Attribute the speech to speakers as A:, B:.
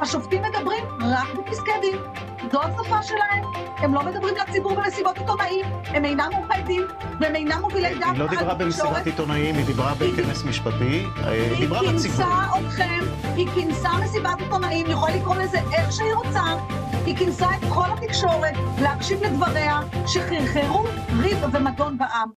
A: השופטים מדברים רק בפסקי דין. זו השפה שלהם, הם לא מדברים לציבור במסיבות עיתונאים, הם אינם עורכי דין, והם אינם מובילי דעת
B: היא לא דיברה במסיבת עיתונאים, היא דיברה בכנס משפטי, אה, היא דיברה לציבור.
A: היא כינסה אתכם, היא כינסה מסיבת עיתונאים, היא יכולה לקרוא לזה איך שהיא רוצה, היא כינסה את כל התקשורת להקשיב לדבריה שחרחרו ריב ומדון בעם.